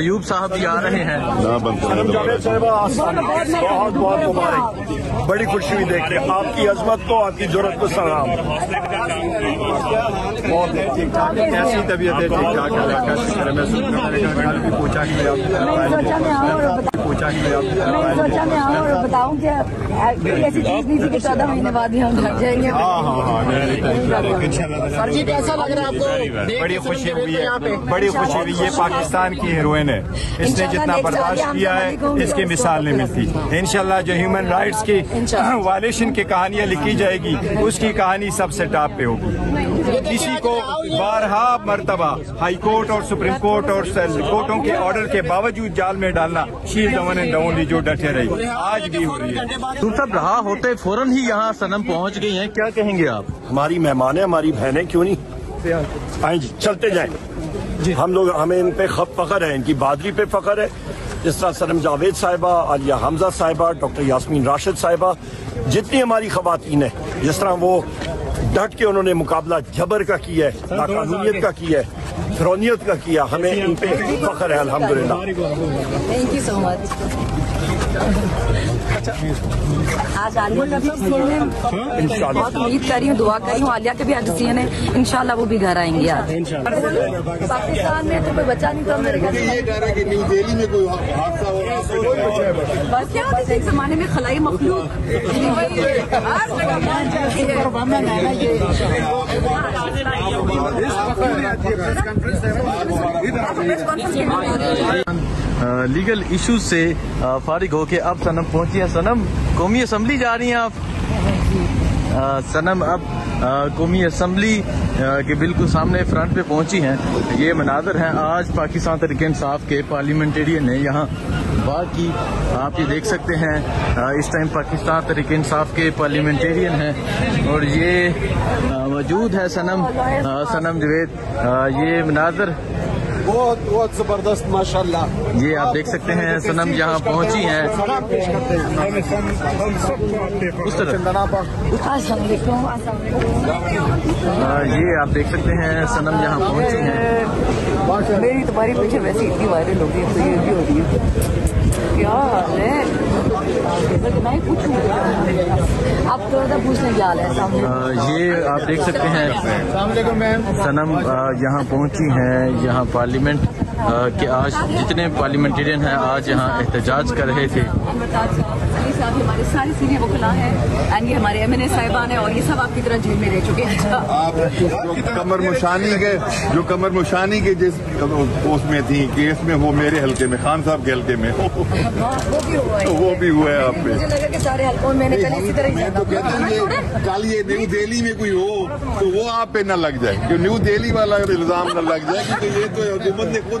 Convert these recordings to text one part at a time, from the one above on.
अयूब साहब जी आ रहे हैं। बहुत बहुत मुबारक बड़ी खुशी हुई देख के। आपकी अजमत को आपकी ज़रूरत को सलाम। बहुत ठीक ठाक है। कैसी तबीयत है? ठीक ठाक है। अल्लाह का शुक्र मैं सुन रहा कल भी पूछा कि आप पूछा कि आप सोचा मैं आऊँ और बताऊँ कि ऐसी चीज़ नहीं थी कि चौदह महीने बाद भी हम घर जाएँगे। हाँ हाँ हाँ सर जी कैसा लग रहा है आपको? बड़ी खुशी हुई है। बड़ी खुशी हुई ये पाकिस्तान की हीरोइन है। इसने जितना बर्दाश्त किया है इसकी मिसाल नहीं मिलती। इनशाला जो ह्यूमन राइट्स की वायलेशन की कहानियाँ लिखी जाएगी उसकी कहानी सबसे टॉप पे होगी। किसी को बारहा मरतबा हाई कोर्ट और सुप्रीम कोर्ट और कोर्टों के ऑर्डर के बावजूद जाल में डालना शील दमन एंड ओनली जो डटे रही। आज भी हो रही है। तुम सब रहा होते फ़ौरन ही यहाँ सनम पहुँच गई हैं। क्या कहेंगे आप? हमारी मेहमान है हमारी बहनें क्यों नहीं? आए जी चलते जाएँ। हम लोग हमें इन पे खब फखर है इनकी बहादरी पे फखर है। जिस तरह सनम जावेद साहिबा आलिया हमजा साहिबा डॉक्टर यासमीन राशिद साहिबा जितनी हमारी खवातीन है जिस तरह वो डट के उन्होंने मुकाबला जबर का किया है नाकानूनियत का। किया है फिरौनियत का किया हमें इन पे फखर है अल्हम्दुलिल्लाह थैंक यू सो मच आज आलिया का भी उम्मीद कर हूँ दुआ कर हूँ आलिया के भी आज है इंशाल्लाह वो भी घर आएँगे आज पाकिस्तान में तो कोई बच्चा नहीं था मेरे घर बस क्या एक जमाने में खलाई मखलूक लीगल इश्यूज़ से फारिग हो के अब सनम पहुँची है। सनम, कौमी असम्बली जा रही हैं आप? सनम अब कौमी असम्बली के बिल्कुल सामने फ्रंट पे पहुँची हैं। ये मनाजर हैं आज पाकिस्तान तरीके इंसाफ के पार्लियामेंटेरियन ने यहाँ बाकी आप ये देख सकते हैं इस टाइम पाकिस्तान तरीके इंसाफ के पार्लियामेंटेरियन हैं और ये मौजूद है सनम सनम जवेद ये मनाजर। बहुत बहुत ज़बरदस्त माशाल्लाह। ये आप देख सकते हैं सनम यहाँ पहुँची है। उस ये आप देख सकते हैं सनम यहाँ पहुँची है। मेरी तुम्हारी पीछे वैसे इतनी वायरल हो गई है, तो ये भी हो रही है। क्या हाल है? मैं ही आप थोड़ा ज़्यादा पूछने क्या हाल है सामने। ये आप देख सकते हैं सनम यहाँ पहुँची हैं यहाँ पार्लियामेंट के आज जितने पार्लियामेंटेरियन हैं, आज यहाँ एहतजाज कर रहे थे। हमारे सारे सीनियर एम एन ए और ये सब आपकी तरह जेल में रह चुके हैं आप कमर मुशानी के, जो कमर मुशानी के जिस पोस्ट में थी केस में, वो मेरे हल्के में, खान साहब के हल्के में। तो वो भी हुआ है आप तो न्यू दिल्ली में कोई हो तो वो आप पे न लग जाए। न्यू दिल्ली वाला इल्ज़ाम न लग जाए क्योंकि ये तो हुकूमत ने खुद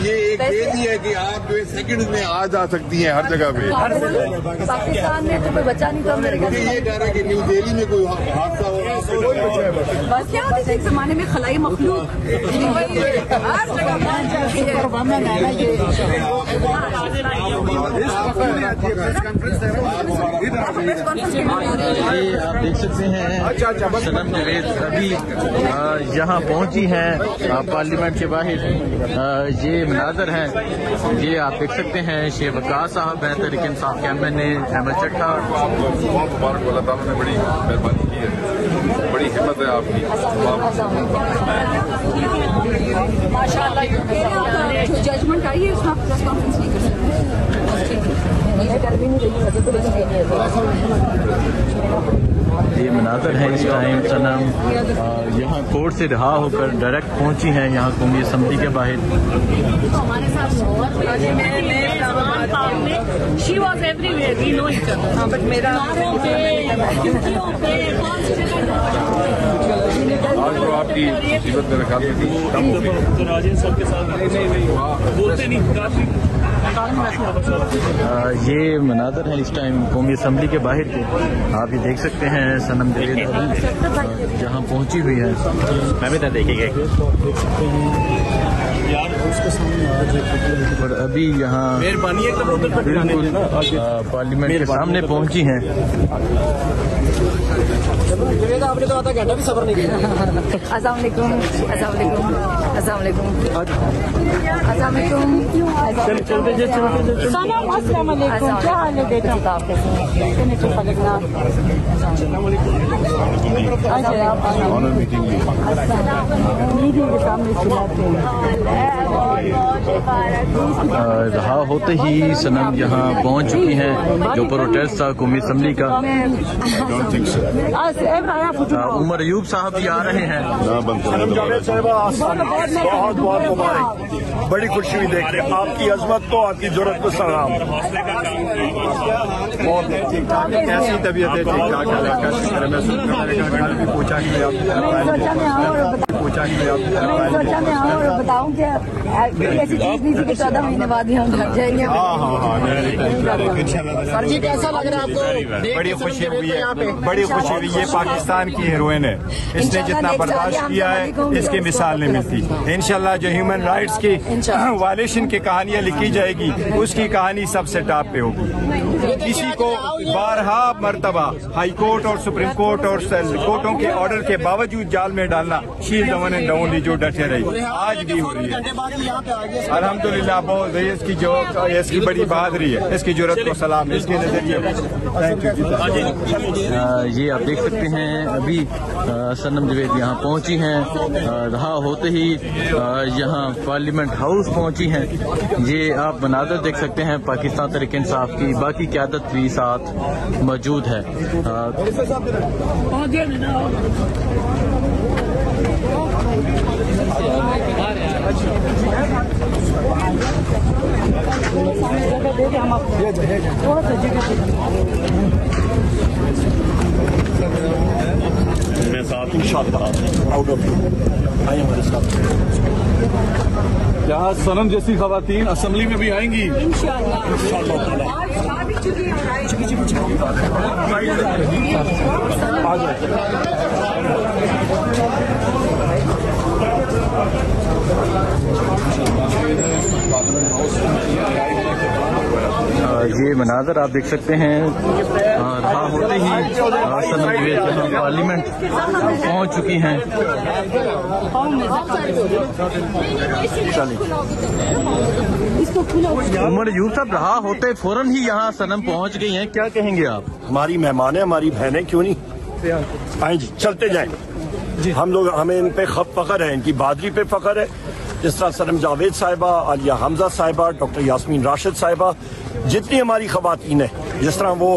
ये एक दे दी है कि आप जो सेकंड में आ जा सकती हैं हर जगह पे। पाकिस्तान में तो कोई बच्चा नहीं था मेरे घर क्योंकि ये कह रहा है कि न्यू दिल्ली में कोई हादसा हो रहा है। बस। क्या होता है एक जमाने में खलाई मखलूक। ये आप देख सकते हैं सनम जवेद अभी यहाँ पहुँची हैं पार्लियामेंट के बाहर। ये मनाजर हैं। ये आप देख सकते हैं शेख वकार साहब हैं तरीके इंसाफ के एम एन अहमद चट्टा। बहुत मुबारक वाला ताला ने बड़ी मेहरबानी की है। बड़ी हिम्मत है आपकी। माशाल्लाह जजमेंट आई है उसमें आप प्रेस कॉन्फ्रेंस नहीं कर सकते। ये मनाजर हैं इस टाइम सनम। यहाँ कोर्ट से रहा होकर डायरेक्ट पहुँची हैं यहाँ कौमी असम्बली के बाहर। आज तो आपकी मुसीबत में थी। कम राजेंद्र सर के साथ बोलते नहीं ये मनाजर हैं इस टाइम कौमी असम्बली के बाहर के। आप ये देख सकते हैं सनम जवेद जहाँ पहुँची हुई है। मैं भी तो देखे गए और अभी यहाँ बिल्कुल पार्लियामेंट के सामने पहुँची हैं। आपने तो आधा घंटा भी सफ़र नहीं किया अस्सलाम वालेकुम अस्सलाम वालेकुम सुनाते अ, रहा होते ही सनम यहाँ पहुँच चुकी हैं जो प्रोटेस्ट था कौमी असम्बली का। उमर अयूब साहब भी आ रहे हैं। बहुत बहुत मुबारक। बड़ी खुशी हुई देख के। आपकी अजमत को आपकी ज़रूरत को सलाम। कैसी तबीयत है? ठीक ठाक है। अल्लाह का शुक्र है। मैं सोच कि आप पूछा कि आप सोचा मैं आऊँ और बताऊँ क्या ऐसी चीज़ नहीं थी कि चौदह महीने बाद ही हम घर जाएँगे। हाँ हाँ हाँ सर जी कैसा लग रहा है आपको? बड़ी खुशी हुई है बड़ी खुशी हुई ये पाकिस्तान की हीरोइन है। इसने जितना बर्दाश्त किया है इसकी मिसाल नहीं मिलती। इनशाला जो ह्यूमन राइट्स की वायलेशन की कहानियाँ लिखी जाएगी उसकी कहानी सबसे टॉप पे होगी। किसी को बारहा मरतबा हाई कोर्ट और सुप्रीम कोर्ट और कोर्टों के ऑर्डर के बावजूद जाल में डालना शील दमन एंड ओनली जो डटे रही। आज भी हो। रही है अल्हम्दुलिल्लाह बहुत है इसकी जो इसकी बड़ी बहादुरी है। इसकी ज़रूरत को सलाम इसके नज़रिए थैंक यू ये आप देख सकते हैं अभी सनम जवेद यहाँ पहुँची हैं। रहा होते ही यहाँ पार्लियामेंट हाउस पहुँची हैं। ये आप मनाजर देख सकते हैं पाकिस्तान तरीके इंसाफ की। बाकी क्यादत भी साथ मौजूद है। अ, मैं साथ इंशाल्लाह आउट ऑफ़ आई हमारे साथ। यहाँ सनम जैसी खातन असम्बली में भी आएँगी। अ, ये मनाजर आप देख सकते हैं रहा होते ही पार्लियामेंट पहुँच चुकी हैं। उमर यूब साहब रहा होते फ़ौरन ही यहाँ सनम पहुँच गई हैं। क्या कहेंगे आप? हमारी मेहमान है हमारी बहनें क्यों नहीं? आए जी चलते जाएँ हम लोग हमें इन पे खब फखर है इनकी बहादुरी पे फखर है। जिस तरह सरम जावेद साहिबा आलिया हमजा साहिबा डॉक्टर यासमीन राशिद साहिबा जितनी हमारी खवातीन है जिस तरह वो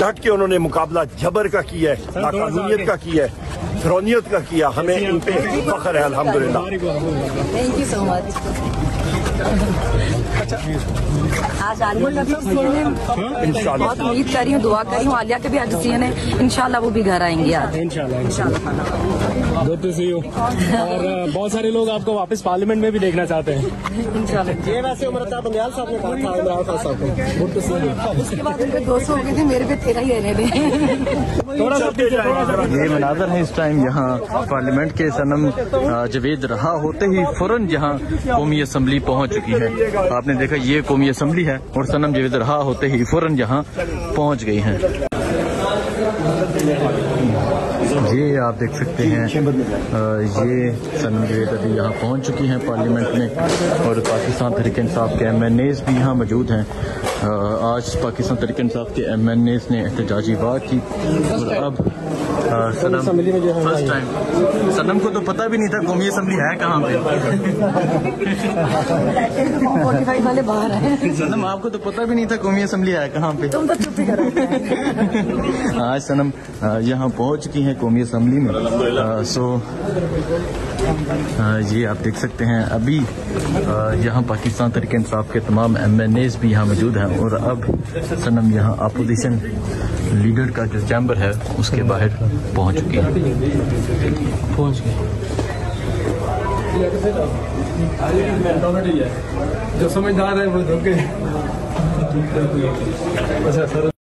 डट के उन्होंने मुकाबला जबर का किया है नाकानूनीत का। किया है फिरौनियत का किया हमें इन पे फख्र है अलहमदिल्ला थैंक यू सो मच आज आलिया का भी सीएन है। बहुत उम्मीद कर रही हूँ दुआ कर रही हूँ आलिया के भी आज सीएन है। इंशाल्लाह वो भी घर आएँगे आज। गुड टू सी यू और बहुत सारे लोग आपको वापस पार्लियामेंट में भी देखना चाहते हैं। ये वैसे उमरता साहब ने कहा था इमरान खान साहब को। गुड टू सी यू उसके बाद उनके दो सौ हो गए थे मेरे पे तेरह ही रहने दे। थोड़ा सा पीछे थोड़ा सा ये मनाजर है इस टाइम यहाँ पार्लियामेंट के सनम जवेद रहा होते ही फ़ौरन यहाँ कौमी असम्बली पहुँच चुकी है। आपने देखा, ये कौमी असम्बली है और सनम जवेद रहा होते ही फ़ौरन यहाँ पहुँच गई हैं। ये आप देख सकते हैं ये सनम जवेद अभी यहाँ पहुँच चुकी हैं पार्लियामेंट में और पाकिस्तान तरीके इंसाफ के एम एन एज भी यहाँ मौजूद हैं। आज पाकिस्तान तरीके इंसाफ के एम एन एज ने एहतजाजी बात की और अब फ़र्स्ट टाइम सनम। को तो पता भी नहीं था कौमी असम्बली है कहाँ पे। वाले बाहर आए सनम आपको तो पता भी नहीं था कौमी असम्बली है कहाँ पे। तुम तो चुप ही करो आज सनम यहाँ पहुँच चुकी हैं कौमी असम्बली में। सो ये आप देख सकते हैं अभी यहाँ पाकिस्तान तरीके इंसाफ के तमाम एम एन एज भी यहाँ मौजूद हैं और अब सनम यहाँ अपोजिशन लीडर का जो चैम्बर है उसके बाहर पहुँच चुकी है पहुँच गए। जो समझदार है वो धोखे। अच्छा सर।